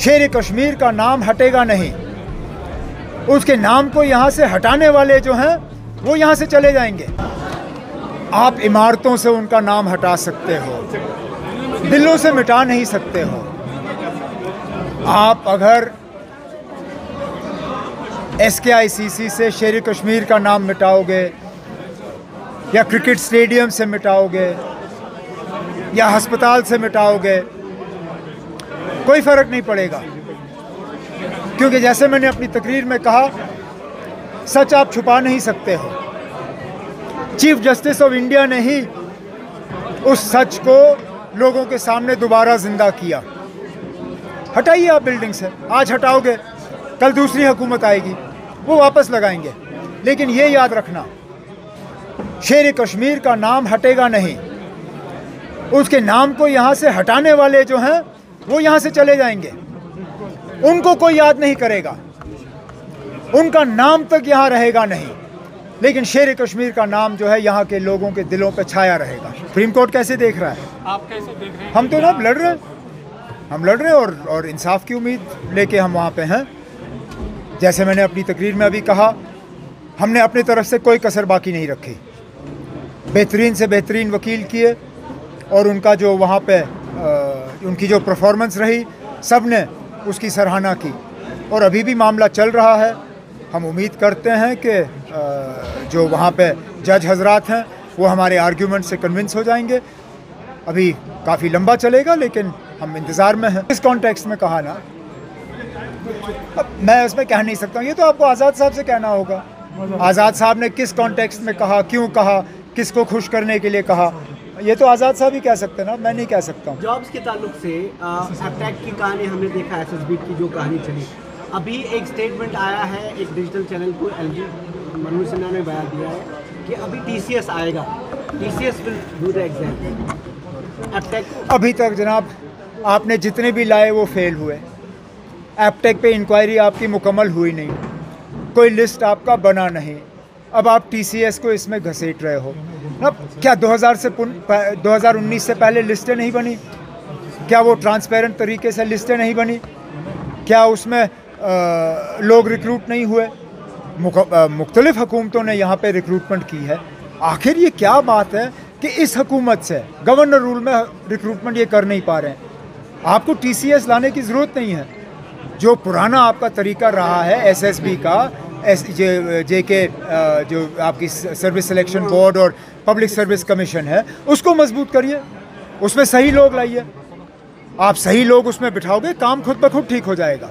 शेर कश्मीर का नाम हटेगा नहीं। उसके नाम को यहाँ से हटाने वाले जो हैं, वो यहाँ से चले जाएँगे। आप इमारतों से उनका नाम हटा सकते हो। दिलों से मिटा नहीं सकते हो। आप अगर एस के आई सी सी से शेर कश्मीर का नाम मिटाओगे, या क्रिकेट स्टेडियम से मिटाओगे, या अस्पताल से मिटाओगे कोई फ़र्क नहीं पड़ेगा। क्योंकि जैसे मैंने अपनी तकरीर में कहा, सच आप छुपा नहीं सकते हो। चीफ जस्टिस ऑफ़ इंडिया ने ही उस सच को लोगों के सामने दोबारा ज़िंदा किया। हटाइए आप बिल्डिंग से आज हटाओगे, कल दूसरी हुकूमत आएगी। वो वापस लगाएँगे। लेकिन ये याद रखना, शेर कश्मीर का नाम हटेगा नहीं। उसके नाम को यहाँ से हटाने वाले जो हैं वो यहाँ से चले जाएँगे। उनको कोई याद नहीं करेगा। उनका नाम तक यहाँ रहेगा नहीं। लेकिन शेर कश्मीर का नाम जो है यहाँ के लोगों के दिलों पर छाया रहेगा। सुप्रीम कोर्ट कैसे देख रहा है? आप कैसे देख रहे हैं? हम तो ना लड़ रहे हैं। हम लड़ रहे हैं और और इंसाफ की उम्मीद लेके हम वहाँ पे हैं। जैसे मैंने अपनी तकरीर में अभी कहा हमने अपनी तरफ़ से कोई कसर बाकी नहीं रखी। बेहतरीन से बेहतरीन वकील किए और उनका जो वहाँ पे आ, उनकी जो परफॉर्मेंस रही सबने उसकी सराहना की। और अभी भी मामला चल रहा है। हम उम्मीद करते हैं कि जो वहाँ पे जज हजरात हैं, वो हमारे आर्ग्यूमेंट से कन्विंस हो जाएँगे। अभी काफ़ी लंबा चलेगा, लेकिन हम इंतज़ार में हैं। इस कॉन्टेक्स्ट में कहा ना। अब मैं उसमें कह नहीं सकता ये तो आपको आज़ाद साहब से कहना होगा। आज़ाद साहब ने किस कॉन्टेक्स्ट में कहा, क्यों कहा, किसको खुश करने के लिए कहा? ये तो आज़ाद साहब ही कह सकते हैं ना मैं नहीं कह सकता हूँ। जॉब्स के ताल्लुक से अटैक की कहानी हमने देखा एसएसबी की जो कहानी चली। अभी एक स्टेटमेंट आया है एक डिजिटल चैनल को एल जी मनोज सिन्हा ने बयान दिया है कि अभी टीसीएस आएगा। TCS will do the exam attack अभी तक जनाब आपने जितने भी लाए वो फेल हुए। एपटेक पे इंक्वायरी आपकी मुकम्मल हुई नहीं। कोई लिस्ट आपका बना नहीं। अब आप टीसीएस को इसमें घसीट रहे हो। अब क्या 2000 से पुन- प- 2019 से पहले लिस्टें नहीं बनी? क्या वो ट्रांसपेरेंट तरीके से लिस्टें नहीं बनी? क्या उसमें अ, लोग रिक्रूट नहीं हुए? मुख- मुख्तलिफ़ हुकूमतों ने यहाँ पे रिक्रूटमेंट की है। आखिर ये क्या बात है कि इस हुकूमत से गवर्नर रूल में रिक्रूटमेंट ये कर नहीं पा रहे हैं। आपको टीसीएस लाने की ज़रूरत नहीं है। जो पुराना आपका तरीका रहा है एसएसबी का एस, जे जे के जो आपकी सर्विस सिलेक्शन बोर्ड और पब्लिक सर्विस कमीशन है, उसको मज़बूत करिए। उसमें सही लोग लाइए। आप सही लोग उसमें बिठाओगे, काम खुद ब खुद ठीक हो जाएगा।